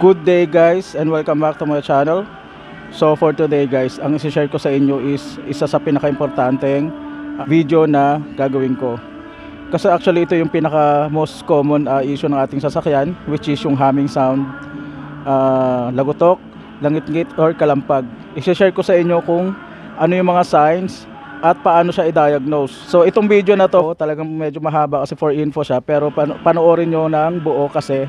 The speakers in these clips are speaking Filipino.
Good day guys and welcome back to my channel. So for today guys, ang isi-share ko sa inyo is isa sa pinaka-importanteng video na gagawin ko. Kasi actually ito yung pinaka most common uh, issue ng ating sasakyan which is yung humming sound, uh, lagutok, langit-ngit or kalampag. I-share ko sa inyo kung ano yung mga signs at paano siya i-diagnose. So itong video na to talagang medyo mahaba kasi for info siya pero pan- panoorin nyo ng buo kasi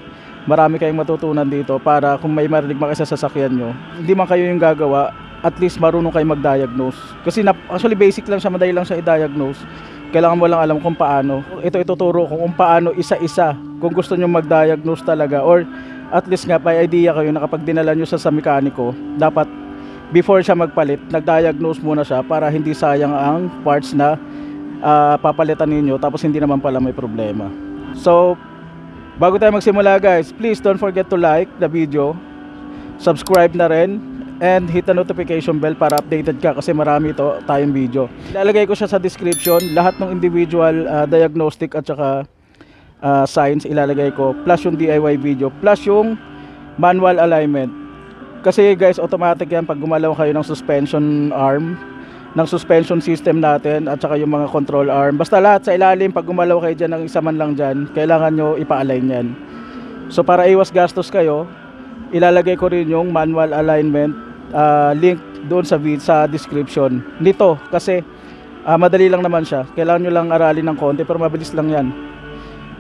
marami kayong matutunan dito para kung may marinig mga sa sasakyan nyo, hindi man kayo yung gagawa, at least marunong kayo mag-diagnose. Kasi actually basic lang siya, madali lang siya i-diagnose. Kailangan mo lang alam kung paano. Ito ituturo ko kung paano isa-isa kung gusto nyo mag-diagnose talaga or at least nga may idea kayo na kapag dinala nyo sa, sa mekaniko, dapat before siya magpalit, nag-diagnose muna siya para hindi sayang ang parts na uh, papalitan ninyo tapos hindi naman pala may problema. So, Bago tayo magsimula guys, please don't forget to like the video, subscribe na rin, and hit the notification bell para updated ka kasi marami ito tayong video. Ilalagay ko siya sa description, lahat ng individual uh, diagnostic at saka uh, signs ilalagay ko, plus yung DIY video, plus yung manual alignment. Kasi guys, automatic yan pag gumalaw kayo ng suspension arm, ng suspension system natin at saka yung mga control arm. Basta lahat sa ilalim, pag gumalaw kayo dyan ng isa man lang dyan, kailangan nyo ipa-align yan. So para iwas gastos kayo, ilalagay ko rin yung manual alignment uh, link doon sa, sa description nito kasi uh, madali lang naman siya. Kailangan nyo lang aralin ng konti pero mabilis lang yan.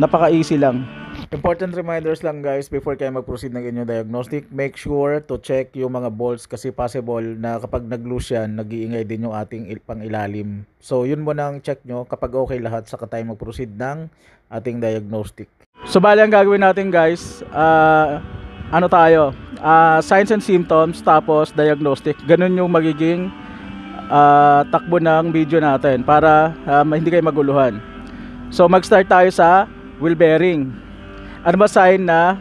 Napaka easy lang. Important reminders lang guys before kayo mag-proceed ng inyong diagnostic. Make sure to check yung mga bolts kasi possible na kapag nag-loose yan, nag-iingay din yung ating pang ilalim. So yun mo nang check nyo kapag okay lahat saka tayo mag-proceed ng ating diagnostic. So bali ang gagawin natin guys, uh, ano tayo, uh, signs and symptoms tapos diagnostic. Ganun yung magiging uh, takbo ng video natin para uh, hindi kayo maguluhan. So mag-start tayo sa wheel bearing ano ba sign na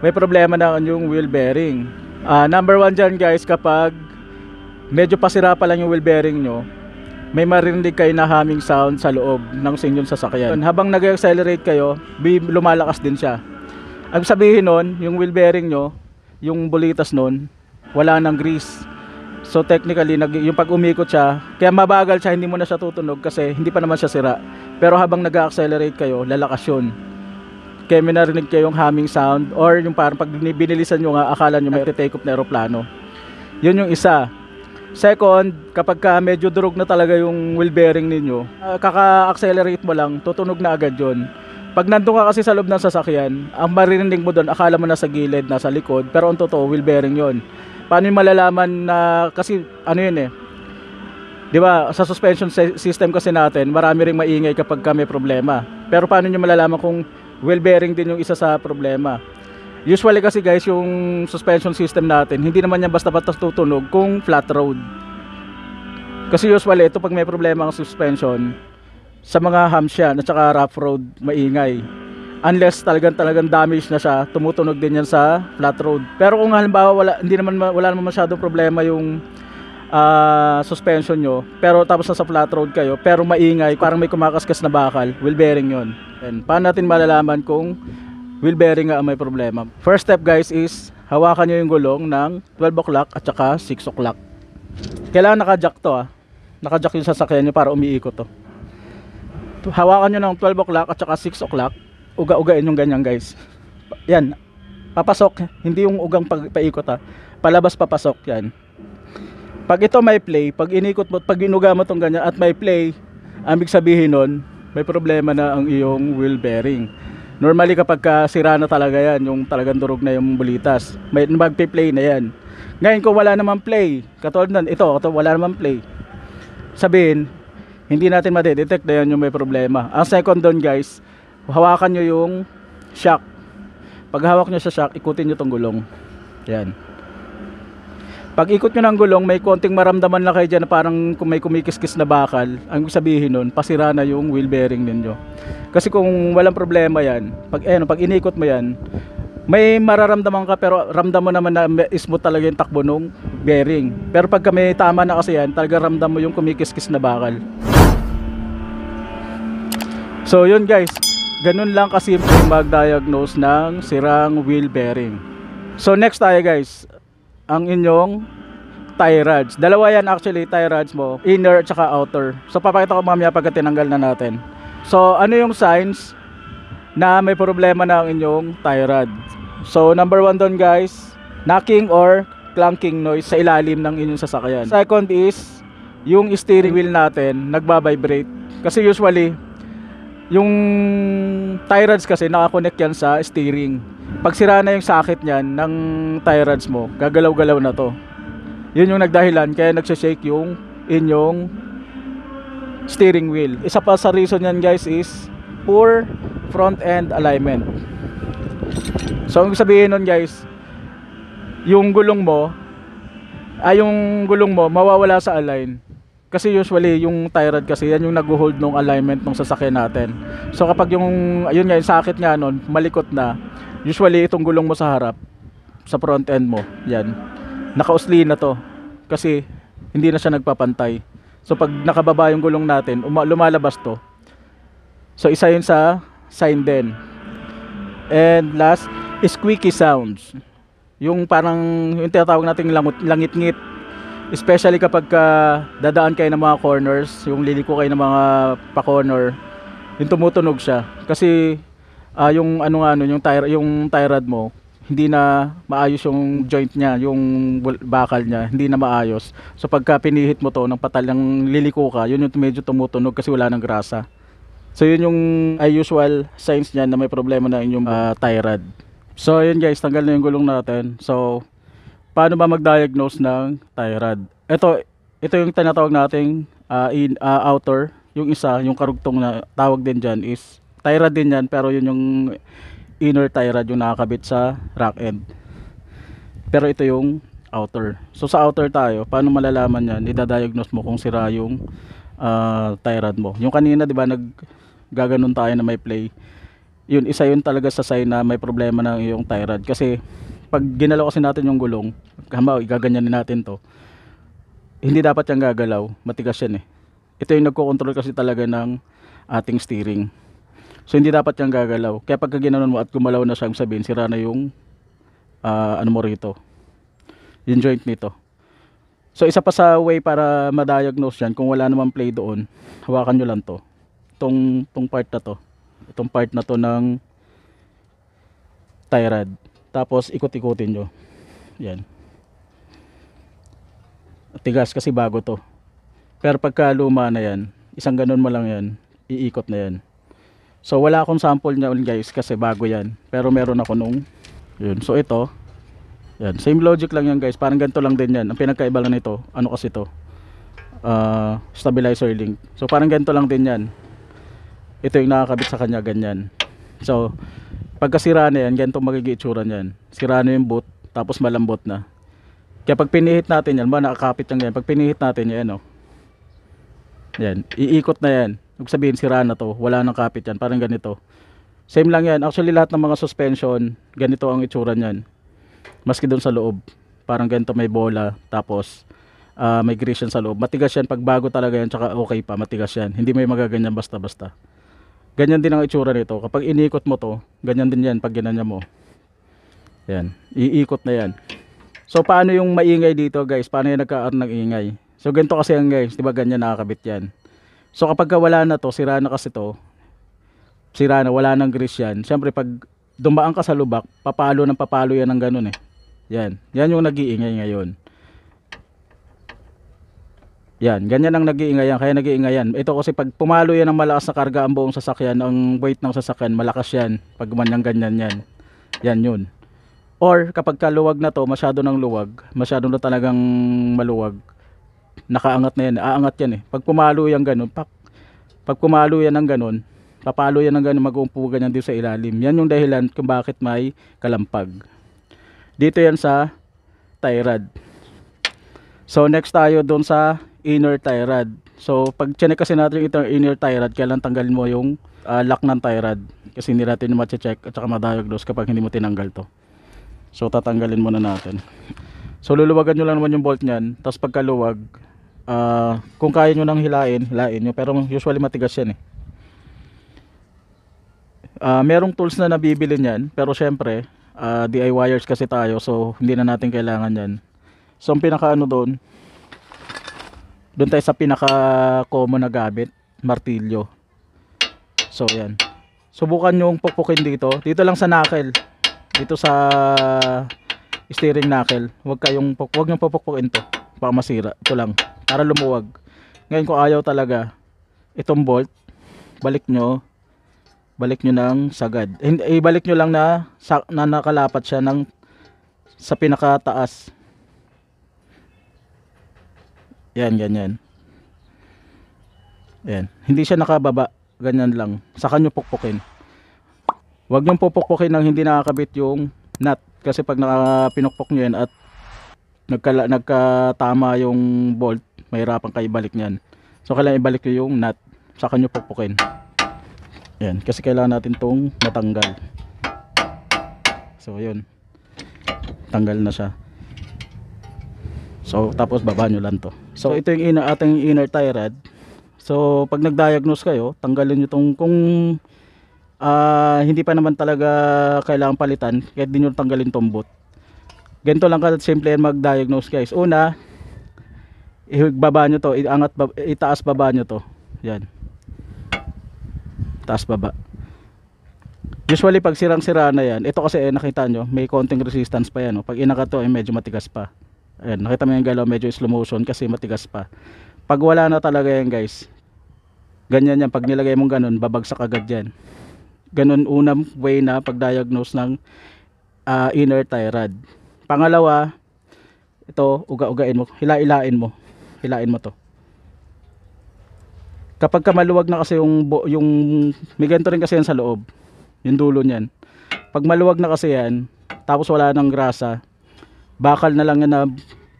may problema na yung wheel bearing? Uh, number one dyan guys kapag medyo pasira pa lang yung wheel bearing nyo may marinig kayo na humming sound sa loob ng inyong sasakyan. Habang nag-accelerate kayo lumalakas din siya. Ang sabihin nun yung wheel bearing nyo yung bulitas nun wala nang grease. So technically nag, yung pag umikot siya, kaya mabagal siya, hindi mo na siya tutunog kasi hindi pa naman siya sira. Pero habang nag-accelerate kayo, lalakas yun kaya may narinig kayong humming sound or yung parang pag binilisan nyo nga akala nyo may take off na aeroplano. Yun yung isa. Second kapag ka medyo durog na talaga yung wheel bearing ninyo uh, kaka-accelerate mo lang tutunog na agad yun. Pag nandun ka kasi sa loob ng sasakyan ang maririnig mo doon akala mo nasa gilid nasa likod pero ang totoo wheel bearing yun. Paano yung malalaman na kasi ano yun eh Di ba, sa suspension system kasi natin, marami ring maingay kapag ka may problema. Pero paano nyo malalaman kung wheel bearing din yung isa sa problema. Usually kasi guys, yung suspension system natin, hindi naman yan basta-basta tutunog kung flat road. Kasi usually, ito pag may problema ang suspension, sa mga hams yan at saka rough road, maingay. Unless talagang talagang damage na siya, tumutunog din yan sa flat road. Pero kung halimbawa wala, hindi naman, wala naman masyadong problema yung uh, suspension nyo, pero tapos nasa flat road kayo, pero maingay, parang may kumakaskas na bakal, wheel bearing yon And paano natin malalaman kung wheel bearing nga may problema? First step guys is hawakan nyo yung gulong ng 12 o'clock at saka 6 o'clock. Kailangan naka-jack to ah. Naka-jack yung sasakyan nyo para umiikot to. Hawakan nyo ng 12 o'clock at saka 6 o'clock. Uga-ugain yung ganyan guys. Yan. Papasok. Hindi yung ugang pag paikot ah. Palabas papasok yan. Pag ito may play, pag inikot mo, pag inuga mo tong ganyan at may play, amig sabihin nun, may problema na ang iyong wheel bearing. Normally kapag ka sira na talaga yan, yung talagang durog na yung bulitas, may magpe-play na yan. Ngayon kung wala naman play, katulad nun, ito, ito wala naman play. Sabihin, hindi natin madedetect na yan yung may problema. Ang second doon guys, hawakan nyo yung shock. Pag hawak nyo sa shock, ikutin nyo tong gulong. Yan. Pag ikot nyo ng gulong, may konting maramdaman lang kayo dyan na parang kung may kumikiskis na bakal. Ang sabihin nun, pasira na yung wheel bearing ninyo. Kasi kung walang problema yan, pag, eh, pag inikot mo yan, may mararamdaman ka pero ramdam mo naman na smooth talaga yung takbo ng bearing. Pero pag may tama na kasi yan, talaga ramdam mo yung kumikiskis na bakal. So yun guys, ganun lang kasimple mag-diagnose ng sirang wheel bearing. So next tayo guys, ang inyong tie rods. Dalawa yan actually, tie rods mo, inner at saka outer. So papakita ko mamaya pagka tinanggal na natin. So ano yung signs na may problema na ang inyong tie rod? So number one doon guys, knocking or clunking noise sa ilalim ng inyong sasakyan. Second is, yung steering wheel natin nagbabibrate. Kasi usually, yung tie rods kasi nakakonect yan sa steering. Pag sira na yung socket niyan ng tie rods mo, gagalaw-galaw na to. Yun yung nagdahilan kaya nagsashake yung inyong steering wheel. Isa pa sa reason yan guys is poor front end alignment. So ang sabihin nun guys, yung gulong mo ay yung gulong mo mawawala sa align. Kasi usually yung tie rod kasi yan yung nag-hold ng alignment ng sasakyan natin. So kapag yung ayun nga yung socket nga nun malikot na, usually itong gulong mo sa harap sa front end mo, yan. Nakausli na to kasi hindi na siya nagpapantay. So pag nakababa yung gulong natin, uma- lumalabas to. So isa yun sa sign din. And last, squeaky sounds. Yung parang yung tinatawag nating langut, langit-ngit. Especially kapag ka dadaan kayo ng mga corners, yung liliko kayo ng mga pa-corner, yung tumutunog siya. Kasi ah, yung ano nga ano, yung tire yung tie rod mo, hindi na maayos yung joint niya, yung bakal niya, hindi na maayos. So pagka pinihit mo to ng patalang liliko ka, yun yung medyo tumutunog kasi wala ng grasa. So yun yung ay usual signs niyan na may problema na inyong ah, tie rod. So yun guys, tanggal na yung gulong natin. So paano ba mag-diagnose ng tie rod? Ito ito yung tinatawag nating ah, in ah, outer, yung isa, yung karugtong na tawag din diyan is tie din yan pero yun yung inner tie rod yung nakakabit sa rack end. Pero ito yung outer. So sa outer tayo, paano malalaman yan? Ida-diagnose mo kung sira yung ah, tie rod mo. Yung kanina, 'di ba, nag gaganon tayo na may play. Yun, isa yun talaga sa sign na may problema ng iyong tie rod kasi pag ginalaw kasi natin yung gulong, kama igaganyanin natin 'to. Hindi dapat yung gagalaw, matigas yan eh. Ito yung nagko-control kasi talaga ng ating steering. So hindi dapat yung gagalaw. Kaya pagka ginanon mo at gumalaw na siya, sabihin sira na yung ah, ano mo rito. Yung joint nito. So isa pa sa way para ma-diagnose yan kung wala namang play doon, hawakan nyo lang to. Itong, itong part na to. Itong part na to ng tie rod. Tapos ikot-ikutin nyo. Yan. Tigas kasi bago to. Pero pagka luma na yan, isang ganun mo lang yan, iikot na yan. So wala akong sample niya guys kasi bago yan. Pero meron ako nung yun. So ito, yan, same logic lang yan guys. Parang ganito lang din yan. Ang pinagkaiba lang nito, ano kasi to? Ah, stabilizer link. So parang ganito lang din yan. Ito yung nakakabit sa kanya ganyan. So pagka sira na yan, ganito magiging itsura niyan. Sira na yung boot, tapos malambot na. Kaya pag pinihit natin yan, ba nakakapit yan ganyan. Pag pinihit natin yan, oh. Yan, iikot na yan. Ibig sabihin sira na to, wala nang kapit yan, parang ganito. Same lang yan. Actually lahat ng mga suspension, ganito ang itsura niyan. Maski doon sa loob, parang ganito may bola, tapos ah, may grease sa loob. Matigas yan pag bago talaga yan, tsaka okay pa, matigas yan. Hindi may magaganyan basta-basta. Ganyan din ang itsura nito. Kapag inikot mo to, ganyan din yan pag ginanya mo. Yan, iikot na yan. So paano yung maingay dito guys? Paano yung nagkaaroon ng ingay? So ganito kasi yan guys, 'di ba ganyan nakakabit yan. So kapag ka wala na to, sira na kasi to. Sira na, wala nang grease yan. Siyempre pag dumaan ka sa lubak, papalo ng papalo yan ng ganun eh. Yan. Yan yung nag-iingay ngayon. Yan, ganyan ang nag-iingay yan, kaya nag-iingay yan. Ito kasi pag pumalo yan ng malakas na karga ang buong sasakyan, ang weight ng sasakyan, malakas yan. Pag manyang ganyan yan. Yan yun. Or kapag kaluwag na to, masyado ng luwag, masyado na talagang maluwag, nakaangat na yan, aangat yan eh. Pag pumalo yan ganun, pak, pag pumalo yan ng ganun, papalo yan ng ganun, mag-uumpo ganyan dito sa ilalim. Yan yung dahilan kung bakit may kalampag. Dito yan sa tie. So next tayo doon sa inner tie. So pag chinek kasi natin ito inner tie rod, kailan tanggalin mo yung ah, lock ng tie. Kasi hindi natin ma-check at saka ma-diagnose kapag hindi mo tinanggal to. So tatanggalin muna natin. So luluwagan nyo lang naman yung bolt niyan. Tapos pagkaluwag, ah, kung kaya nyo nang hilain, hilain nyo. Pero usually matigas yan eh. Ah, merong tools na nabibili niyan. Pero syempre, Ah, DIYers kasi tayo so hindi na natin kailangan yan. So ang pinaka ano doon, doon tayo sa pinaka common na gamit, martilyo. So yan. Subukan yung pukpukin dito. Dito lang sa knuckle. Dito sa steering knuckle. Huwag kayong huwag niyo pupukpukin to para masira. Ito lang para lumuwag. Ngayon kung ayaw talaga itong bolt, balik nyo balik nyo ng sagad. Ibalik nyo lang na, sa, na nakalapat siya ng sa pinakataas. Yan, ganyan. Yan. Hindi siya nakababa. Ganyan lang. Saka nyo pukpukin. Huwag nyo pupukpukin ng hindi nakakabit yung nut. Kasi pag nakapinukpok nyo yan at nagkala, nagkatama yung bolt, mahirapan kayo ibalik niyan. So, kailangan ibalik nyo yung nut. Saka nyo pukpukin. Yan, kasi kailangan natin tong matanggal. So, yun. Tanggal na siya. So, tapos baba nyo lang to. So, ito yung ina, ating inner tie rod. So, pag nag-diagnose kayo, tanggalin nyo tong kung ah, hindi pa naman talaga kailangan palitan, kahit di nyo tanggalin tong boot. Ganito lang ka simple yan mag-diagnose guys. Una, ibaba nyo to, iangat, itaas baba nyo to. Yan taas baba usually pag sirang sira na yan ito kasi eh, nakita nyo may konting resistance pa yan no? pag inaka to eh, medyo matigas pa Ayan, nakita mo yung galaw medyo slow motion kasi matigas pa pag wala na talaga yan guys ganyan yan pag nilagay mong ganun babagsak agad yan ganun unang way na pag diagnose ng ah, inner tie rod pangalawa ito uga-ugain mo hila-hilain mo hilain mo to. Kapag ka maluwag na kasi yung yung may ganito rin kasi yan sa loob yung dulo niyan. Pag maluwag na kasi yan tapos wala nang grasa bakal na lang yan na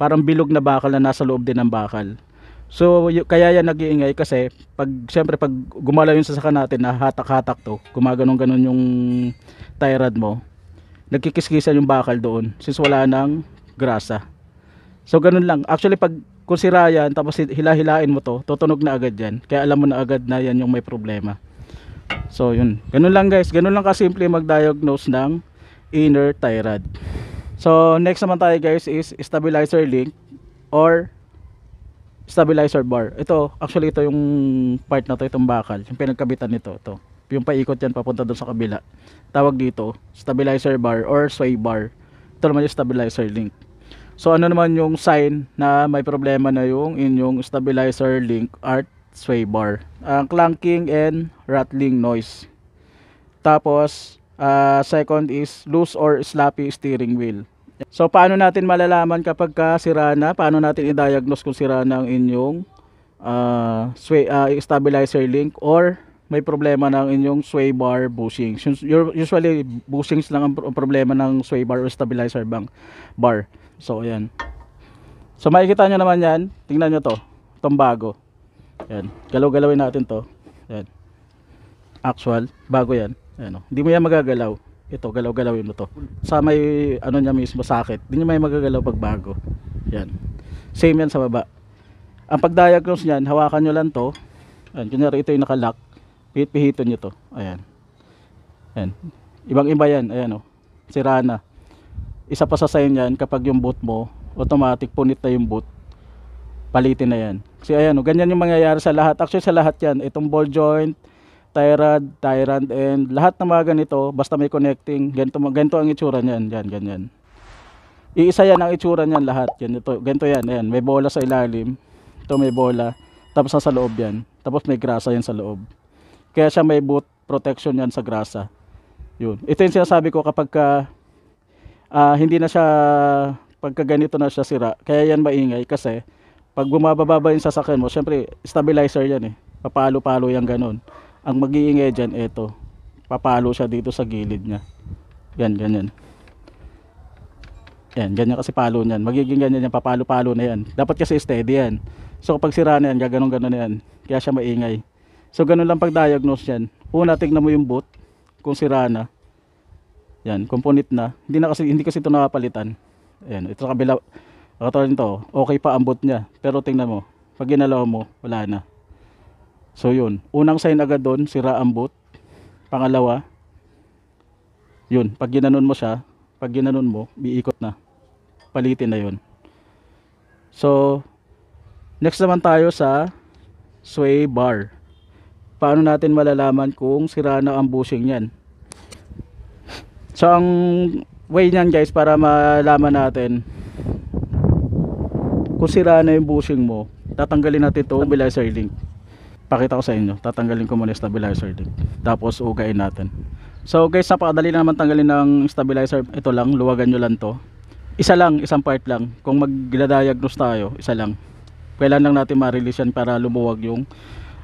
parang bilog na bakal na nasa loob din ng bakal so kaya yan nag-iingay kasi pag syempre pag gumalaw yung sasaka natin na hatak-hatak to gumaganon ganon yung tie rod mo nagkikiskisan yung bakal doon since wala nang grasa So ganun lang. Actually pag kung sira yan tapos hila-hilain mo to, tutunog na agad yan. Kaya alam mo na agad na yan yung may problema. So yun. Ganun lang guys. Ganun lang kasimple mag-diagnose ng inner tie rod. So next naman tayo guys is stabilizer link or stabilizer bar. Ito, actually ito yung part na to, itong bakal. Yung pinagkabitan nito. Ito. Yung paikot yan papunta doon sa kabila. Tawag dito, stabilizer bar or sway bar. Ito naman yung stabilizer link. So ano naman yung sign na may problema na yung inyong stabilizer link art sway bar. Ang clanking and rattling noise. Tapos ah, second is loose or sloppy steering wheel. So paano natin malalaman kapag ka sira na? Paano natin i-diagnose kung sira na ang inyong ah, sway ah, stabilizer link or may problema ng inyong sway bar bushings. Us- Usually bushings lang ang pro- problema ng sway bar or stabilizer bang bar. So, ayan. So, makikita nyo naman yan. Tingnan nyo to. Itong bago. Ayan. Galaw-galawin natin to. Ayan. Actual. Bago yan. Ayan o. Hindi mo yan magagalaw. Ito, galaw-galawin mo to. Sa may, ano niya mismo, sakit. Hindi nyo may magagalaw pag bago. Ayan. Same yan sa baba. Ang pag-diagnose niyan, hawakan nyo lang to. Ayan. Kunyari, ito yung nakalock. Pihit-pihiton nyo to. Ayan. Ayan. Ibang-iba yan. Ayan o. Sira na isa pa sa sign yan kapag yung boot mo automatic punit na yung boot palitin na yan kasi ayan o ganyan yung mangyayari sa lahat actually sa lahat yan itong ball joint tie rod tie rod and lahat ng mga ganito basta may connecting ganito, ganito ang itsura niyan yan ganyan. Iisa yan ang itsura niyan lahat yan ito ganito yan ayan may bola sa ilalim ito may bola tapos sa loob yan tapos may grasa yan sa loob. Kaya siya may boot protection yan sa grasa. Yun. Ito yung sinasabi ko kapag ka ah, hindi na siya pagka ganito na siya sira kaya yan maingay kasi pag bumababa yung sasakyan mo syempre stabilizer yan eh papalo-palo yan ganun ang mag-iingay dyan eto papalo siya dito sa gilid niya yan ganyan yan ganyan kasi palo niyan magiging ganyan yan papalo-palo na yan dapat kasi steady yan so kapag sira na yan gaganon ganon yan kaya siya maingay so ganun lang pag diagnose yan una tignan mo yung boot kung sira na yan, component na. Hindi na kasi hindi kasi ito nakapalitan. Ayan, ito sa kabila. Katulad nito, okay pa ang boot niya. Pero tingnan mo, pag ginalaw mo, wala na. So yun, unang sign agad doon, sira ang boot. Pangalawa, yun, pag ginanon mo siya, pag ginanon mo, biikot na. Palitin na yon. So, next naman tayo sa sway bar. Paano natin malalaman kung sira na ang bushing niyan? So, ang way niyan guys para malaman natin kung sira na yung bushing mo, tatanggalin natin ito stabilizer link. Pakita ko sa inyo, tatanggalin ko muna yung stabilizer link. Tapos ugain natin. So guys, napakadali na naman tanggalin ng stabilizer. Ito lang, luwagan nyo lang to. Isa lang, isang part lang. Kung magdiagnose tayo, isa lang. Kailan lang natin ma-release yan para lumuwag yung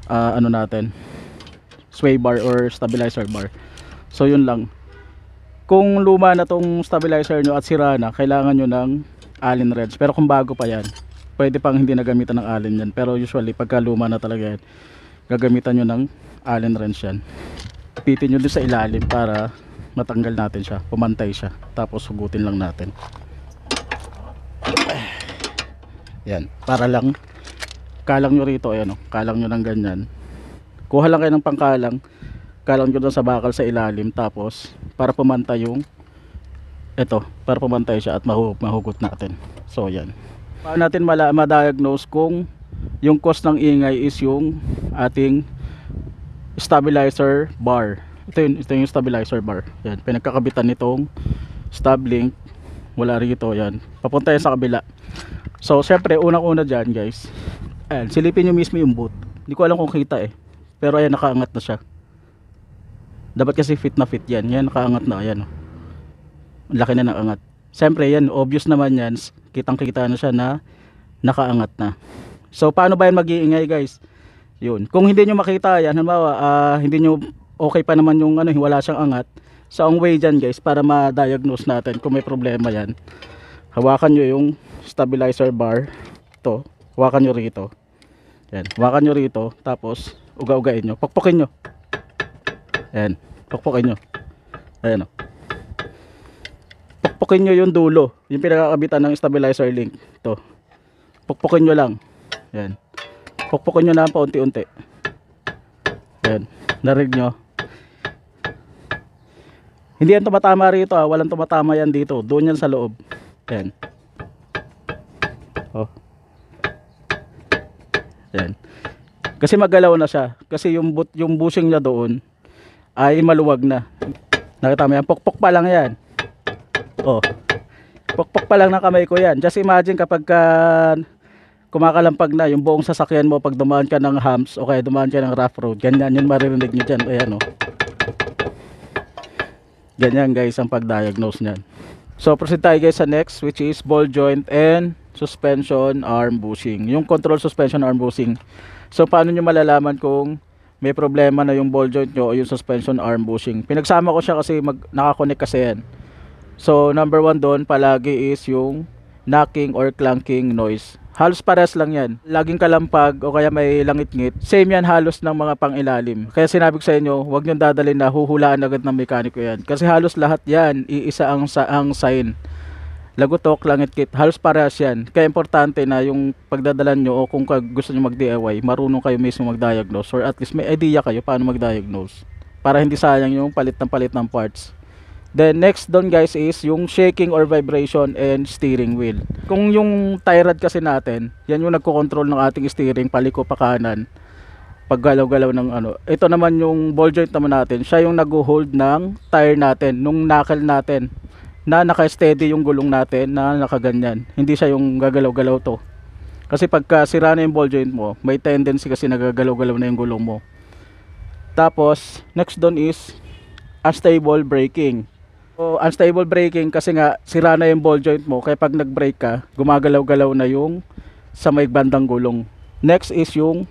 ah, ano natin, sway bar or stabilizer bar. So yun lang. Kung luma na tong stabilizer nyo at sira na, kailangan nyo ng Allen wrench. Pero kung bago pa yan, pwede pang hindi nagamitan ng Allen yan. Pero usually, pagka luma na talaga yan, gagamitan nyo ng Allen wrench yan. Pitin nyo doon sa ilalim para matanggal natin siya, pumantay siya. Tapos hugutin lang natin. Yan, para lang kalang nyo rito, ayan o, kalang nyo ng ganyan. Kuha lang kayo ng pangkalang, kalang nyo doon sa bakal sa ilalim, tapos para pumantay yung ito, para pumantay siya at mahu mahugot natin. So yan. Paano natin mala ma-diagnose kung yung cause ng ingay is yung ating stabilizer bar. Ito yun, ito yung stabilizer bar. Yan, pinagkakabitan nitong stub link. Wala rito, yan. Papunta yan sa kabila. So, syempre, unang-una dyan, guys. Ayan, silipin nyo mismo yung boot. Hindi ko alam kung kita eh. Pero ayan, nakaangat na siya. Dapat kasi fit na fit yan. Yan, nakaangat na. Ayan. oh. Laki na ng angat. Siyempre, yan, obvious naman yan. Kitang-kita na siya na nakaangat na. So, paano ba yan mag-iingay, guys? Yun. Kung hindi nyo makita yan, halimbawa, ah, hindi nyo okay pa naman yung ano, wala siyang angat. So, ang way dyan, guys, para ma-diagnose natin kung may problema yan, hawakan nyo yung stabilizer bar. to Hawakan nyo rito. Yan. Hawakan nyo rito. Tapos, uga-ugain nyo. Pukpukin nyo. Yan. Pukpukin nyo. Ayan o. Pukpukin nyo yung dulo. Yung pinakakabitan ng stabilizer link. to Pukpukin nyo lang. Yan. Pukpukin nyo lang paunti-unti. Yan. Narinig nyo. Hindi yan tumatama rito ah. Walang tumatama yan dito. Doon yan sa loob. Yan. Oh. Yan. Kasi magalaw na siya. Kasi yung, but, yung bushing niya doon ay maluwag na. Nakita mo yan? Pukpok pa lang yan. Oh. Pukpok pa lang ng kamay ko yan. Just imagine kapag ka kumakalampag na yung buong sasakyan mo pag dumaan ka ng humps o kaya dumaan ka ng rough road. Ganyan yun maririnig nyo dyan. Ayan oh. Ganyan guys ang pag-diagnose niyan. So proceed tayo guys sa next which is ball joint and suspension arm bushing. Yung control suspension arm bushing. So paano nyo malalaman kung may problema na yung ball joint nyo o yung suspension arm bushing. Pinagsama ko siya kasi mag, nakakonect kasi yan. So number one doon palagi is yung knocking or clunking noise. Halos pares lang yan. Laging kalampag o kaya may langit-ngit. Same yan halos ng mga pangilalim. Kaya sinabi ko sa inyo, huwag nyo dadalhin na huhulaan agad ng mekaniko yan. Kasi halos lahat yan, iisa ang, sa, ang sign. Lagutok, langit-ngit, halos parehas yan. Kaya importante na yung pagdadalan nyo o kung gusto nyo mag-DIY, marunong kayo mismo mag-diagnose or at least may idea kayo paano mag-diagnose. Para hindi sayang yung palit ng palit ng parts. Then next doon guys is yung shaking or vibration and steering wheel. Kung yung tie rod kasi natin, yan yung nagko-control ng ating steering paliko pa kanan. Paggalaw-galaw ng ano. Ito naman yung ball joint naman natin. Siya yung nag-hold ng tire natin, nung knuckle natin na naka-steady yung gulong natin na nakaganyan. Hindi siya yung gagalaw-galaw to. Kasi pagka sira na yung ball joint mo, may tendency kasi nagagalaw-galaw na yung gulong mo. Tapos, next doon is unstable braking. Unstable braking kasi nga sira na yung ball joint mo kaya pag nag-brake ka, gumagalaw-galaw na yung sa may bandang gulong. Next is yung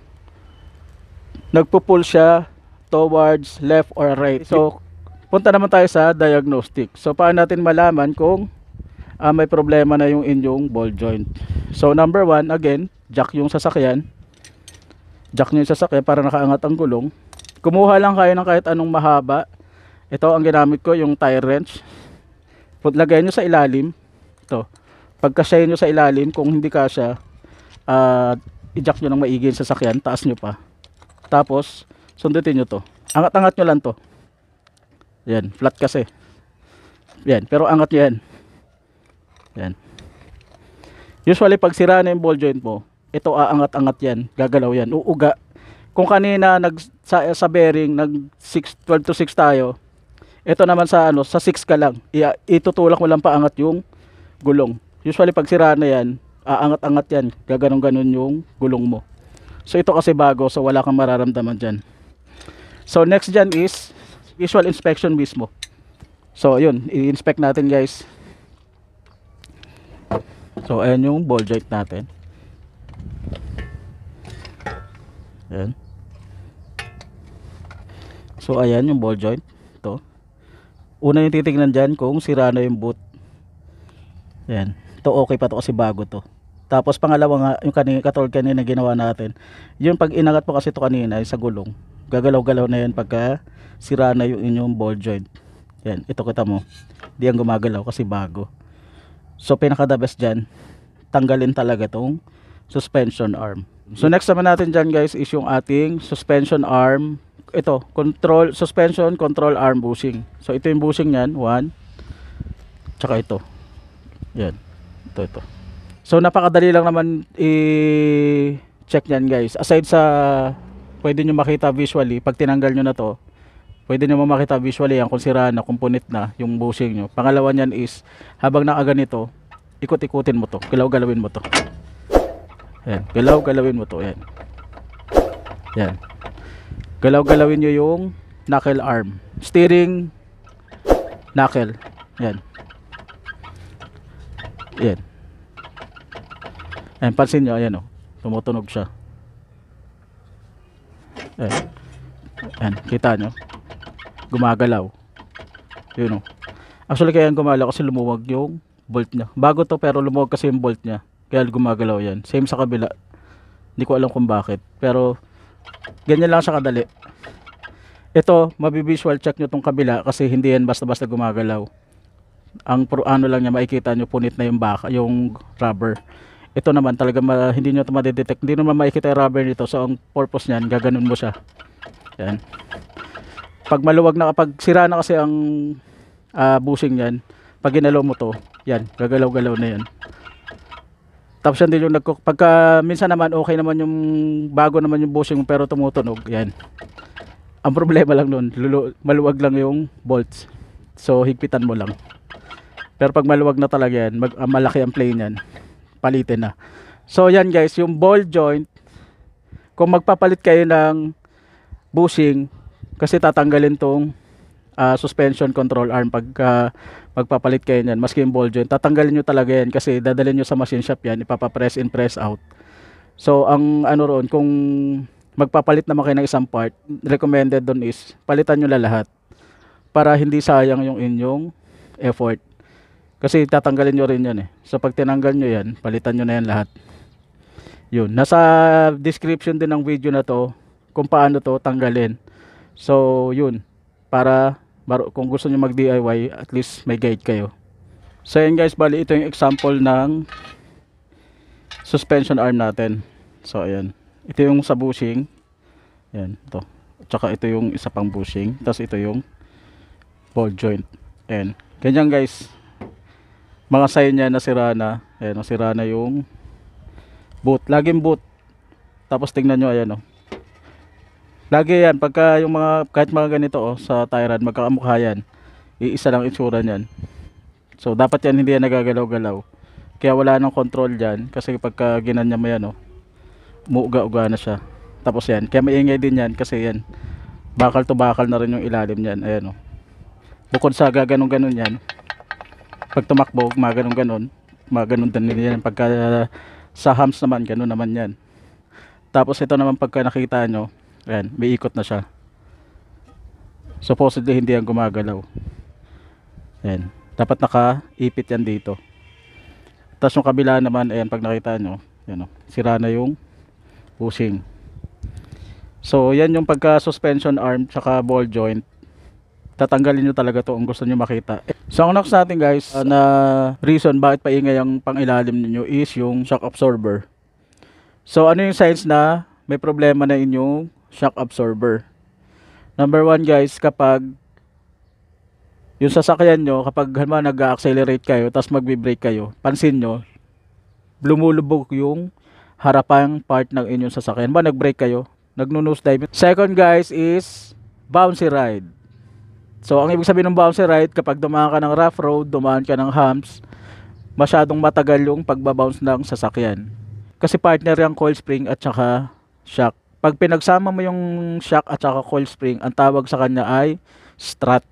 nagpo-pull siya towards left or right. So, punta naman tayo sa diagnostic. So, paano natin malaman kung ah, may problema na yung inyong ball joint. So, number one, again, jack yung sasakyan. Jack nyo yung sasakyan para nakaangat ang gulong. Kumuha lang kayo ng kahit anong mahaba. Ito ang ginamit ko, yung tire wrench. Lagay nyo sa ilalim. Ito. Pagkasya nyo sa ilalim, kung hindi kasya, ah i-jack nyo ng maigi yung sasakyan, taas nyo pa. Tapos, sundutin nyo to. Angat-angat nyo lang to. Yan, flat kasi. Yan, pero angat nyo yan. Yan. Usually pag sira na yung ball joint mo, ito aangat-angat yan, gagalaw yan, uuga. Kung kanina nag sa, sa bearing nag 6 12 to 6 tayo, ito naman sa ano, sa 6 ka lang. I, itutulak mo lang paangat yung gulong. Usually pag sira na yan, aangat-angat yan, gaganon-ganon yung gulong mo. So ito kasi bago, so wala kang mararamdaman dyan. So next dyan is visual inspection mismo. So yun, i-inspect natin guys. So ayan yung ball joint natin. Ayan. So ayan yung ball joint. Una yung titignan dyan kung sira na yung boot. Ayan. Ito okay pa to kasi bago to. Tapos pangalawa nga, yung kanina, katulad kanina ginawa natin. Yung pag inangat mo kasi to kanina sa gulong. Gagalaw-galaw na yan pagka sira na yung inyong ball joint. Yan, ito kita mo. Di yan gumagalaw kasi bago. So pinaka the best dyan, tanggalin talaga tong suspension arm. So next naman natin dyan guys is yung ating suspension arm. Ito, control, suspension control arm bushing. So ito yung bushing niyan, one. Tsaka ito. Yan. Ito, ito. So napakadali lang naman i-check niyan guys. Aside sa pwede nyo makita visually, pag tinanggal nyo na to, pwede nyo makita visually yan kung sira na, punit na yung bushing nyo. Pangalawa niyan is, habang nakaganito, ikot-ikutin mo to. Galaw-galawin mo to. Yan. Galaw-galawin mo to. Yan. Yan. Galaw-galawin nyo yung knuckle arm. Steering knuckle. Yan. Yan. Ayan, pansin nyo, ayan o. Tumutunog siya. Ayan. Ayan, kita nyo. Gumagalaw. Yun o. Actually, kaya gumalaw kasi lumuwag yung bolt niya. Bago to pero lumuwag kasi yung bolt niya. Kaya gumagalaw yan. Same sa kabila. Hindi ko alam kung bakit. Pero, ganyan lang siya kadali. Ito, mabivisual check nyo tong kabila kasi hindi yan basta-basta gumagalaw. Ang pro, ano lang niya, makikita nyo punit na yung baka, yung rubber. Ito naman talaga ma, hindi nyo ito madidetect. Hindi naman makikita yung rubber nito. So, ang purpose niyan, gaganon mo siya. Yan. Pag maluwag na, kapag sira na kasi ang ah, bushing yan, pag ginalaw mo to, yan, gagalaw-galaw na yan. Tapos yan din yung nagko pagka minsan naman okay naman yung bago naman yung bushing pero tumutunog, yan. Ang problema lang nun, lulu- maluwag lang yung bolts. So higpitan mo lang. Pero pag maluwag na talaga yan, mag, ah, malaki ang play niyan. Palitin na. So yan guys, yung ball joint kung magpapalit kayo ng bushing kasi tatanggalin tong ah, suspension control arm pagka magpapalit kayo niyan maski yung ball joint tatanggalin nyo talaga yan kasi dadalhin nyo sa machine shop yan ipapapress in press out. So ang ano roon kung magpapalit naman kayo ng isang part recommended doon is palitan nyo na lahat para hindi sayang yung inyong effort. Kasi tatanggalin nyo rin yan eh. So pag tinanggal nyo yan palitan nyo na yan lahat. Yun. Nasa description din ng video na to kung paano to tanggalin. So yun para kung gusto niyo mag DIY, at least may guide kayo. So yun guys, bali ito yung example ng suspension arm natin. So ayan. Ito yung sa bushing. Ayan, ito. Tsaka ito yung isa pang bushing. Tapos ito yung ball joint. Ayan. Ganyan guys. Mga sign niya nasira na. Ayan, nasira na yung boot. Laging boot. Tapos tingnan nyo, ayan o. Lagi yan, pagka yung mga, kahit mga ganito oh, sa Tyran, magkakamukha yan. Iisa lang itsura niyan. So, dapat yan hindi yan nagagalaw-galaw. Kaya wala nang control dyan. Kasi pagka ginanya mo yan, oh, muuga-uga na siya. Tapos yan, kaya maingay din yan kasi yan, bakal to bakal na rin yung ilalim niyan. Ayan oh. Bukod sa gaganon-ganon yan, pag tumakbo, maganon-ganon, maganon din yan. Pagka sa hams naman, ganon naman yan. Tapos ito naman pagka nakita nyo, Ayan, may ikot na siya. Supposedly hindi yan gumagalaw. Ayan. Dapat nakaipit yan dito. Tapos yung kabila naman, ayan, pag nakita nyo, ayan, oh, sira na yung bushing. So, yan yung pagka suspension arm tsaka ball joint. Tatanggalin nyo talaga to kung gusto nyo makita. So, ang next natin guys, uh, na reason bakit paingay ang pangilalim ninyo is yung shock absorber. So, ano yung signs na may problema na inyong shock absorber. Number one guys, kapag yung sasakyan nyo, kapag halimbawa nag-accelerate kayo, tapos magbe-brake kayo, pansin nyo, lumulubog yung harapang part ng inyong sasakyan. Ba nag-brake kayo, nag-nose dive. Second guys is bouncy ride. So ang ibig sabihin ng bouncy ride, kapag dumaan ka ng rough road, dumaan ka ng humps, masyadong matagal yung pagbabounce ng sasakyan. Kasi partner yung coil spring at saka shock. Pag pinagsama mo yung shock at saka coil spring, ang tawag sa kanya ay strut.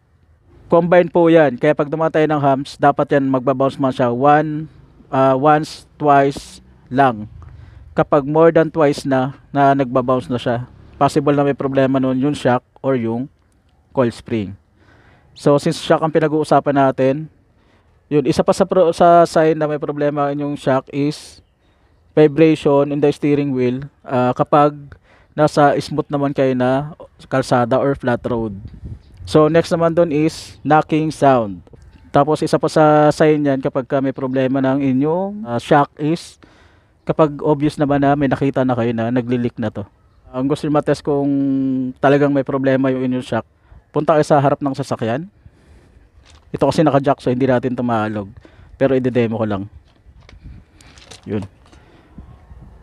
Combine po yan. Kaya pag dumaan tayo ng humps, dapat yan magbabounce man siya one, uh, once, twice lang. Kapag more than twice na, na nagbabounce na siya, possible na may problema noon yung shock or yung coil spring. So since shock ang pinag-uusapan natin, yun, isa pa sa, pro, sa sign na may problema yung shock is vibration in the steering wheel uh, kapag nasa smooth naman kayo na kalsada or flat road. So next naman doon is knocking sound. Tapos isa pa sa sign yan kapag ka may problema ng inyong uh, shock is kapag obvious naman na may nakita na kayo na naglilik na to. Ang gusto nyo matest kung talagang may problema yung inyong shock, punta kayo sa harap ng sasakyan. Ito kasi naka-jack so hindi natin ito maalog. Pero i-demo ko lang. Yun.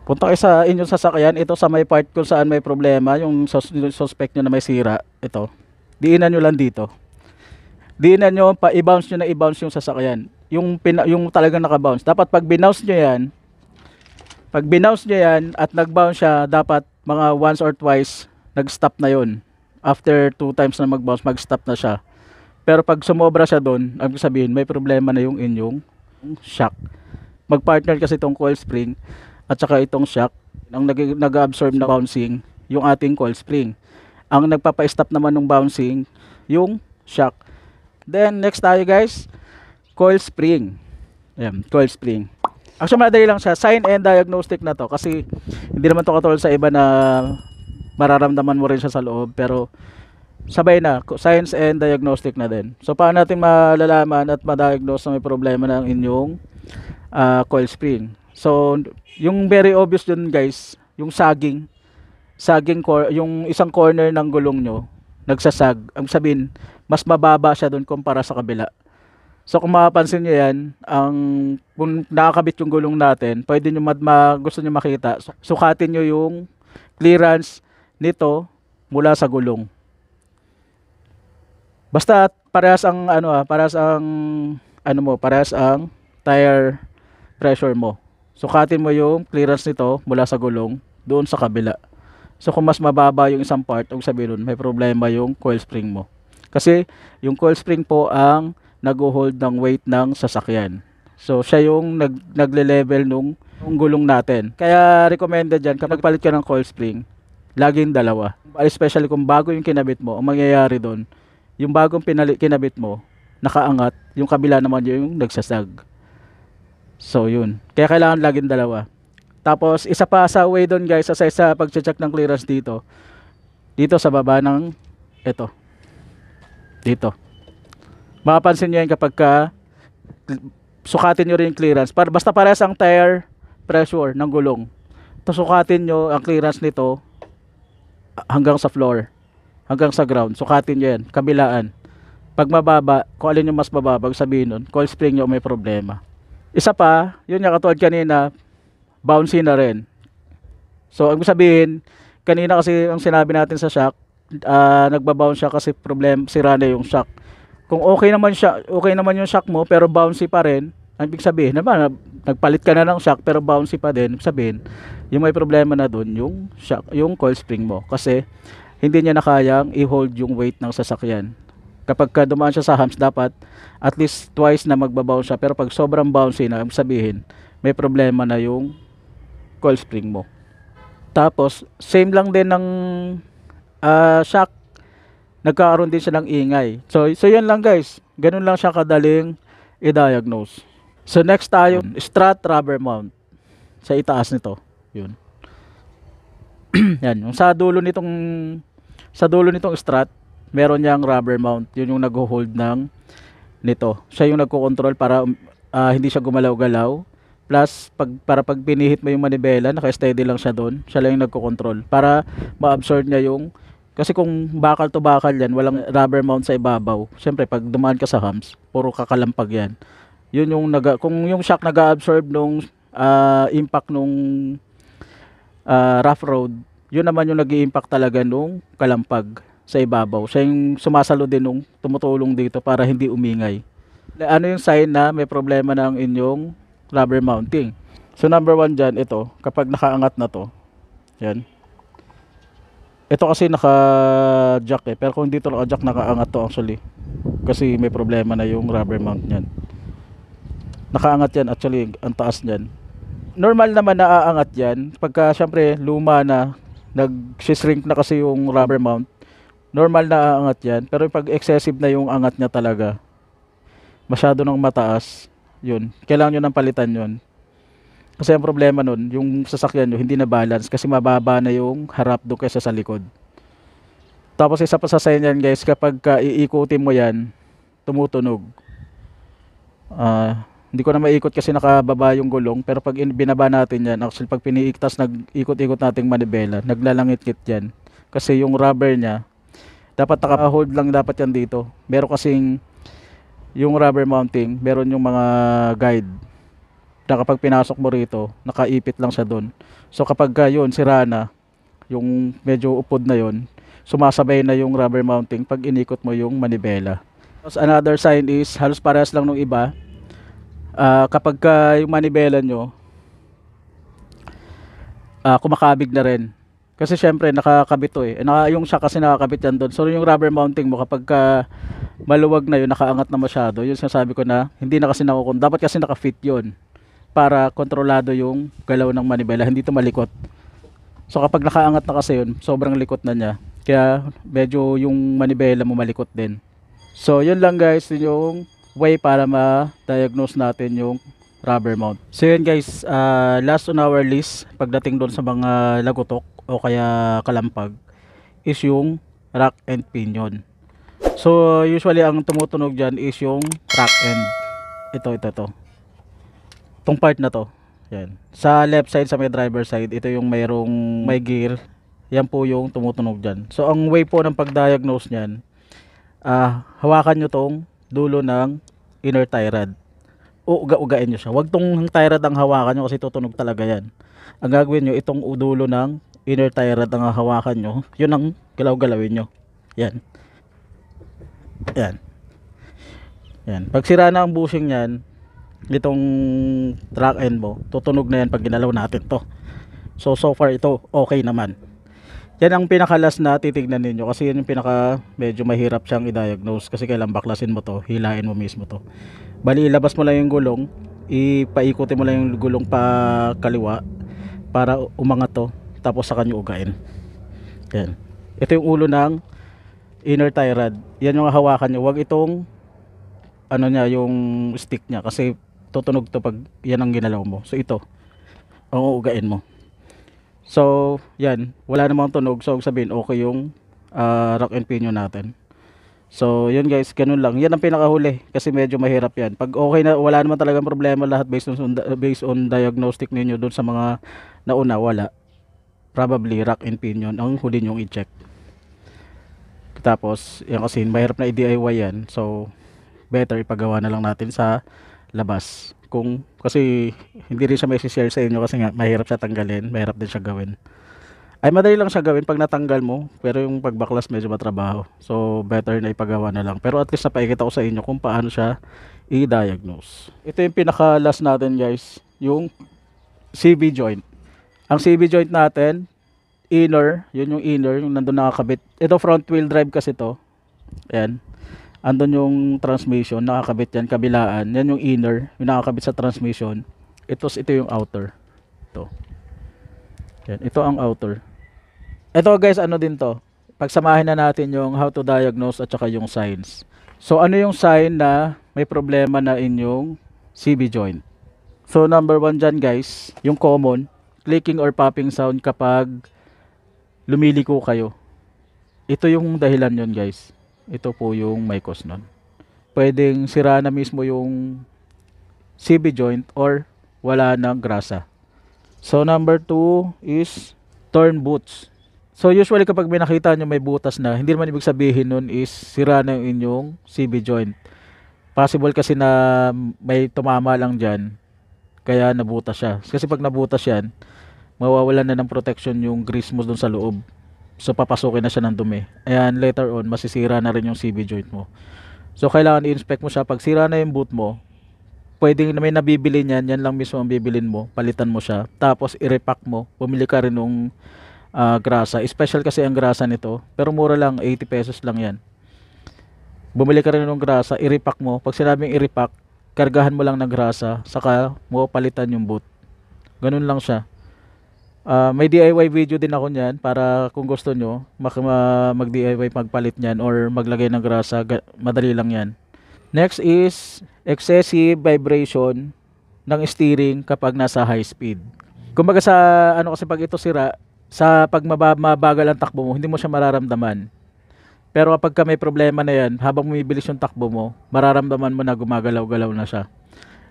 Punta kayo sa inyong sasakyan. Ito sa may part kung saan may problema. Yung sus- suspect nyo na may sira. Ito. Diinan nyo lang dito. Diinan nyo, pa i-bounce nyo na i-bounce yung sasakyan. Yung, pina- yung talagang naka-bounce. Dapat pag binounce nyo yan, pag binounce nyo yan at nag-bounce siya, dapat mga once or twice, nag-stop na yon After two times na mag-bounce, mag-stop na siya. Pero pag sumobra siya doon, ang sabihin, may problema na yung inyong shock. Mag-partner kasi itong coil spring at saka itong shock ang nag- nag-absorb na bouncing yung ating coil spring. Ang nagpapa-stop naman ng bouncing yung shock. Then next tayo guys, coil spring. Ayan, coil spring. Actually madali lang siya, sign and diagnostic na to kasi hindi naman to katulad sa iba na mararamdaman mo rin siya sa loob pero sabay na, science and diagnostic na din. So paano natin malalaman at ma-diagnose na may problema ng inyong uh, coil spring? So, yung very obvious dun guys, yung sagging, sagging cor yung isang corner ng gulong nyo, nagsasag. Ang sabihin, mas mababa siya dun kumpara sa kabila. So kung mapapansin nyo yan, ang, kung nakakabit yung gulong natin, pwede nyo mad, ma, gusto nyo makita, sukatin nyo yung clearance nito mula sa gulong. Basta parehas ang ano ah, parehas ang ano mo, parehas ang tire pressure mo. Sukatin mo yung clearance nito mula sa gulong doon sa kabila. So kung mas mababa yung isang part, ang sabihin nun, may problema yung coil spring mo. Kasi yung coil spring po ang nag-hold ng weight ng sasakyan. So siya yung nag nagle-level nung, nung gulong natin. Kaya recommended yan kapag palit ka ng coil spring, laging dalawa. Especially kung bago yung kinabit mo, ang mangyayari doon, yung bagong pinali, kinabit mo, nakaangat, yung kabila naman yung nagsasag. So yun. Kaya kailangan laging dalawa. Tapos isa pa sa way doon guys, sa pag-check ng clearance dito. Dito sa baba ng ito. Dito. Mapapansin niyo yan kapag ka sukatin niyo rin yung clearance. Para, basta parehas ang tire pressure ng gulong. Tapos sukatin niyo ang clearance nito hanggang sa floor. Hanggang sa ground. Sukatin niyo yan. Kabilaan. Pag mababa, kung alin yung mas mababa, sabihin nun, coil spring niyo may problema. Isa pa, yun nga katulad kanina, bouncy na rin. So, ang sabihin, kanina kasi ang sinabi natin sa shock, uh, nagbabounce siya kasi problem, sira na yung shock. Kung okay naman siya, okay naman yung shock mo pero bouncy pa rin, ang ibig sabihin, naman, nagpalit ka na ng shock pero bouncy pa din, sabihin, yung may problema na doon yung shock, yung coil spring mo kasi hindi niya na kayang i-hold yung weight ng sasakyan kapag ka dumaan siya sa humps dapat at least twice na magbabounce siya. Pero pag sobrang bouncy na sabihin may problema na yung coil spring mo. Tapos same lang din ng uh, shock. Nagkakaroon din siya ng ingay. So, so yan lang guys. Ganun lang siya kadaling i-diagnose. So next tayo strut rubber mount sa itaas nito. Yun. Yan yung sa dulo nitong sa dulo nitong strut meron niyang rubber mount. Yun yung nag-hold ng nito. Siya yung nagko-control para uh, hindi siya gumalaw-galaw. Plus, pag, para pag pinihit mo yung manibela, naka-steady lang siya doon. Siya lang yung nagko-control para ma-absorb niya yung Kasi kung bakal to bakal yan, walang rubber mount sa ibabaw. Siyempre, pag dumaan ka sa humps, puro kakalampag yan. Yun yung naga, kung yung shock nag-absorb nung ah, impact nung ah, rough road, yun naman yung nag impact talaga nung kalampag sa ibabaw. Siya yung sumasalo din nung tumutulong dito para hindi umingay. Ano yung sign na may problema ng inyong rubber mounting? So number one dyan, ito, kapag nakaangat na to, yan. Ito kasi naka-jack eh, pero kung dito naka-jack, nakaangat to actually. Kasi may problema na yung rubber mount niyan. Nakaangat yan actually, ang taas niyan. Normal naman na aangat yan, pagka syempre luma na, nag-shrink na kasi yung rubber mount, normal na aangat yan. Pero pag excessive na yung angat niya talaga, masyado nang mataas, yun. Kailangan nyo nang palitan yun. Kasi ang problema nun, yung sasakyan nyo hindi na balance kasi mababa na yung harap do kaysa sa likod. Tapos isa pa sa sign yan guys, kapag ka iikutin mo yan, tumutunog. Ah, hindi ko na maikot kasi nakababa yung gulong, pero pag in- binaba natin yan, actually pag piniiktas, nag-ikot-ikot nating manibela, naglalangit-ngit yan. Kasi yung rubber niya, dapat naka-hold lang dapat yan dito. Meron kasing yung rubber mounting, meron yung mga guide na kapag pinasok mo rito, nakaipit lang siya doon. So kapag ka yun, sira na, yung medyo upod na yun, sumasabay na yung rubber mounting pag inikot mo yung manibela. Tapos another sign is, halos parehas lang nung iba, ah, kapag ka yung manibela nyo, ah, kumakabig na rin. Kasi syempre nakakabit to eh. Naka, yung siya kasi nakakabit yan doon. So yung rubber mounting mo kapag ka maluwag na yun, nakaangat na masyado, yun sinasabi ko na hindi na kasi nakukun. Dapat kasi nakafit yun para kontrolado yung galaw ng manibela, hindi to malikot. So kapag nakaangat na kasi yun, sobrang likot na niya. Kaya medyo yung manibela mo malikot din. So yun lang guys, yun yung way para ma-diagnose natin yung rubber mount. So yun guys, ah, last on our list pagdating doon sa mga lagutok o kaya kalampag is yung rack and pinion. So usually ang tumutunog dyan is yung rack end. Ito, ito, ito. Itong part na to. Yan. Sa left side, sa may driver side, ito yung mayroong may gear. Yan po yung tumutunog dyan. So ang way po ng pag-diagnose niyan, ah hawakan nyo tong dulo ng inner tie rod. Uga-ugain nyo siya. Huwag tong tie rod ang hawakan nyo kasi tutunog talaga yan. Ang gagawin nyo, itong dulo ng inner tie rod ang hawakan nyo. Yun ang galaw-galawin nyo. Yan. Yan. Yan. Pag sira na ang bushing niyan, itong track end mo, tutunog na yan pag ginalaw natin to. So, so far ito, okay naman. Yan ang pinakalas na titignan ninyo kasi yan yung pinaka medyo mahirap siyang i-diagnose kasi kailan baklasin mo to, hilain mo mismo to. Bali, ilabas mo lang yung gulong, ipaikutin mo lang yung gulong pa kaliwa para umangat to, tapos sa kanyo ugain. Yan. Ito yung ulo ng inner tie rod. Yan yung hawakan nyo. Huwag itong ano niya, yung stick niya kasi tutunog to pag yan ang ginalaw mo. So ito, ang uugain mo. So, yan, wala namang tunog. So, sabihin, okay yung ah, rock and pinion natin. So, yun guys, ganun lang. Yan ang pinakahuli kasi medyo mahirap yan. Pag okay na, wala naman talagang problema lahat based on, based on diagnostic ninyo doon sa mga nauna, wala. Probably rock and pinion ang huli nyong i-check. Tapos, yan kasi mahirap na i-DIY yan. So, better ipagawa na lang natin sa labas. Kung kasi hindi rin siya may share sa inyo kasi nga mahirap siya tanggalin, mahirap din siya gawin. Ay madali lang siya gawin pag natanggal mo, pero yung pagbaklas medyo matrabaho. So better na ipagawa na lang. Pero at least napaikita ko sa inyo kung paano siya i-diagnose. Ito yung pinaka last natin guys, yung CV joint. Ang CV joint natin, inner, yun yung inner, yung nandun nakakabit. Ito front wheel drive kasi to. Ayan andun yung transmission, nakakabit yan, kabilaan. Yan yung inner, yung nakakabit sa transmission. Ito, ito yung outer. Ito. Yan, ito ang outer. Ito guys, ano din to? Pagsamahin na natin yung how to diagnose at saka yung signs. So, ano yung sign na may problema na inyong CB joint? So, number one dyan guys, yung common, clicking or popping sound kapag lumiliko kayo. Ito yung dahilan yun guys ito po yung may cause nun. Pwedeng sira na mismo yung CB joint or wala ng grasa. So number 2 is torn boots. So usually kapag may nakita nyo may butas na, hindi naman ibig sabihin nun is sira na yung inyong CB joint. Possible kasi na may tumama lang dyan, kaya nabutas siya. Kasi pag nabutas yan, mawawalan na ng protection yung grease mo dun sa loob. So papasukin na siya ng dumi. Ayan, later on, masisira na rin yung CB joint mo. So kailangan i-inspect mo siya. Pag sira na yung boot mo, pwedeng may nabibili niyan, yan lang mismo ang bibilin mo, palitan mo siya. Tapos i-repack mo, bumili ka rin ng ah, grasa. Special kasi ang grasa nito, pero mura lang, 80 pesos lang yan. Bumili ka rin ng grasa, i-repack mo. Pag sinabing i-repack, kargahan mo lang ng grasa, saka mo palitan yung boot. Ganun lang siya. Ah, may DIY video din ako niyan para kung gusto nyo mag-DIY magpalit niyan or maglagay ng grasa, madali lang yan. Next is excessive vibration ng steering kapag nasa high speed. Kumbaga sa ano kasi pag ito sira, sa pag maba- mabagal ang takbo mo, hindi mo siya mararamdaman. Pero kapag ka may problema na yan, habang bumibilis yung takbo mo, mararamdaman mo na gumagalaw-galaw na siya.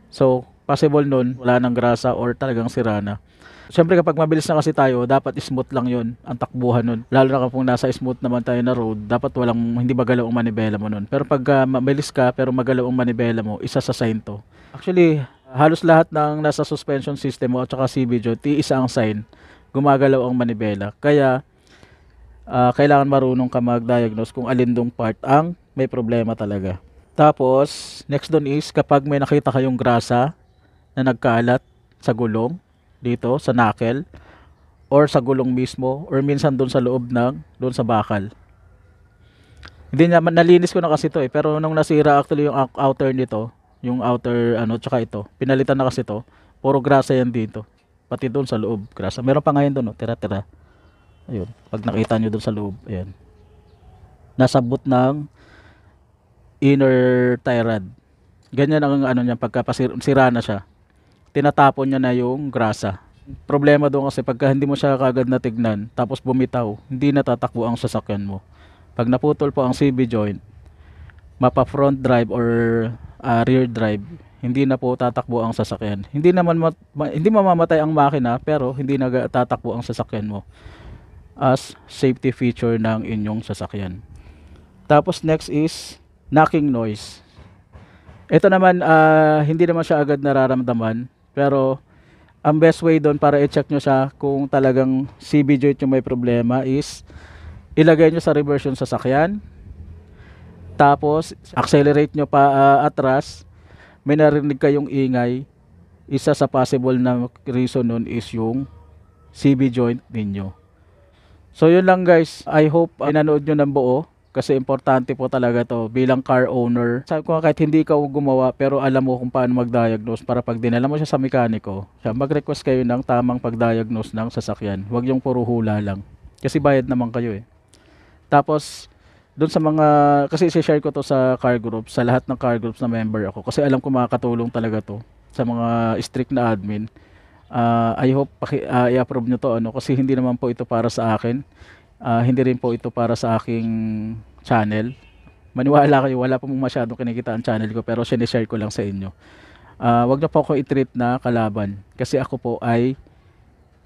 So, possible nun, wala nang grasa or talagang sira na. Siyempre kapag mabilis na kasi tayo, dapat smooth lang yon ang takbuhan nun. Lalo na kapag nasa smooth naman tayo na road, dapat walang hindi magalaw ang manibela mo nun. Pero pag uh, mabilis ka pero magalaw ang manibela mo, isa sa sign to. Actually, halos lahat ng nasa suspension system mo at saka CB T isa ang sign gumagalaw ang manibela. Kaya ah, kailangan marunong ka mag-diagnose kung alin dong part ang may problema talaga. Tapos, next doon is kapag may nakita kayong grasa na nagkalat sa gulong dito sa knuckle or sa gulong mismo or minsan doon sa loob ng doon sa bakal. Hindi naman nalinis ko na kasi to eh pero nung nasira actually yung ou- outer nito, yung outer ano tsaka ito, pinalitan na kasi to. Puro grasa yan dito. Pati doon sa loob, grasa. Meron pa ngayon doon, oh, tira-tira. Ayun, pag nakita nyo doon sa loob, ayan. Nasa boot ng inner tie rod. Ganyan ang ano niya pagka na siya. Tinatapon niya na yung grasa. Problema doon kasi pagka hindi mo siya kagad natignan tapos bumitaw, hindi natatakbo ang sasakyan mo. Pag naputol po ang CB joint, mapa front drive or ah, rear drive, hindi na po tatakbo ang sasakyan. Hindi naman mat- ma- hindi mamamatay ang makina pero hindi na tatakbo ang sasakyan mo as safety feature ng inyong sasakyan. Tapos next is knocking noise. Ito naman ah, hindi naman siya agad nararamdaman pero ang best way doon para i-check nyo siya kung talagang CB joint yung may problema is ilagay nyo sa reverse yung sasakyan. Tapos accelerate nyo pa ah, atras. May narinig kayong ingay. Isa sa possible na reason nun is yung CB joint ninyo. So yun lang guys. I hope uh, pinanood nyo ng buo kasi importante po talaga to bilang car owner. Sabi ko kahit hindi ka gumawa pero alam mo kung paano mag-diagnose para pag dinala mo siya sa mekaniko, siya mag-request kayo ng tamang pag-diagnose ng sasakyan. Huwag yung puro hula lang. Kasi bayad naman kayo eh. Tapos doon sa mga kasi i-share ko to sa car group, sa lahat ng car groups na member ako kasi alam ko makakatulong talaga to sa mga strict na admin. Ah, I hope paki, ah, i-approve nyo to ano kasi hindi naman po ito para sa akin. Ah, hindi rin po ito para sa aking channel. Maniwala kayo, wala po masyadong kinikita ang channel ko pero sinishare ko lang sa inyo. Ah, wag na po ako i-treat na kalaban kasi ako po ay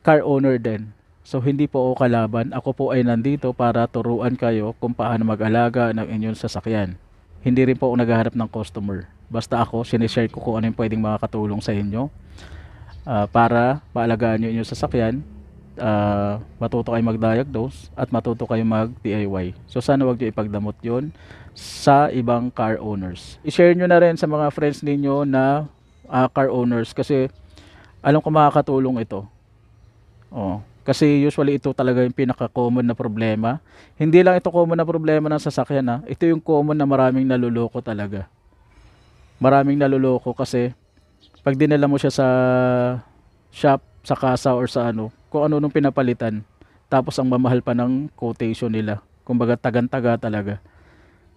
car owner din. So hindi po ako kalaban, ako po ay nandito para turuan kayo kung paano mag-alaga ng inyong sasakyan. Hindi rin po ako naghahanap ng customer. Basta ako, sinishare ko kung ano yung pwedeng makakatulong sa inyo ah, para paalagaan nyo inyong sasakyan ah, matuto kayo mag-diagnose at matuto kayo mag-DIY. So sana wag niyo ipagdamot 'yon sa ibang car owners. I-share nyo na rin sa mga friends ninyo na ah, car owners kasi alam ko makakatulong ito. Oh, kasi usually ito talaga yung pinaka-common na problema. Hindi lang ito common na problema ng sasakyan ha. Ito yung common na maraming naluloko talaga. Maraming naluloko kasi pag dinala mo siya sa shop, sa kasa or sa ano, kung ano nung pinapalitan. Tapos ang mamahal pa ng quotation nila. Kumbaga tagan-taga talaga.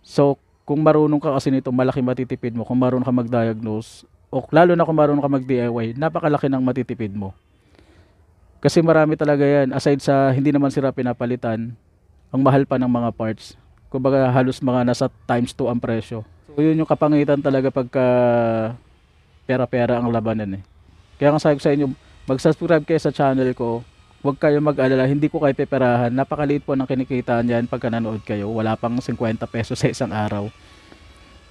So, kung marunong ka kasi nito, malaki matitipid mo. Kung marunong ka mag-diagnose, o lalo na kung marunong ka mag-DIY, napakalaki ng matitipid mo. Kasi marami talaga yan. Aside sa hindi naman sila pinapalitan, ang mahal pa ng mga parts. Kumbaga halos mga nasa times 2 ang presyo. So yun yung kapangitan talaga pagka pera-pera ang labanan eh. Kaya nga sabi ko sa inyo, mag-subscribe kayo sa channel ko huwag kayo mag-alala, hindi ko kayo peperahan. Napakaliit po ng kinikita niyan pagka nanood kayo. Wala pang 50 pesos sa isang araw.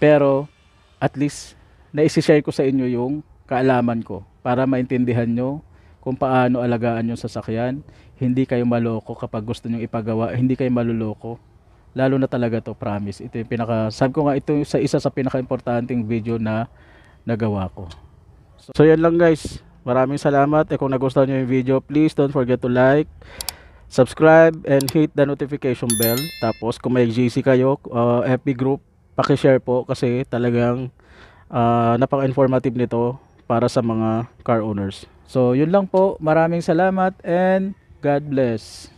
Pero at least naisi-share ko sa inyo yung kaalaman ko para maintindihan nyo kung paano alagaan yung sasakyan. Hindi kayo maloko kapag gusto nyo ipagawa, hindi kayo maluloko. Lalo na talaga to, promise. Ito yung pinaka, sabi ko nga, ito sa isa sa pinaka-importanting video na nagawa ko. So, so yan lang guys. Maraming salamat. Eh kung nagustuhan nyo yung video, please don't forget to like, subscribe, and hit the notification bell. Tapos kung may GC kayo, uh, FB group, pakishare po kasi talagang uh, napaka-informative nito para sa mga car owners. So yun lang po. Maraming salamat and God bless.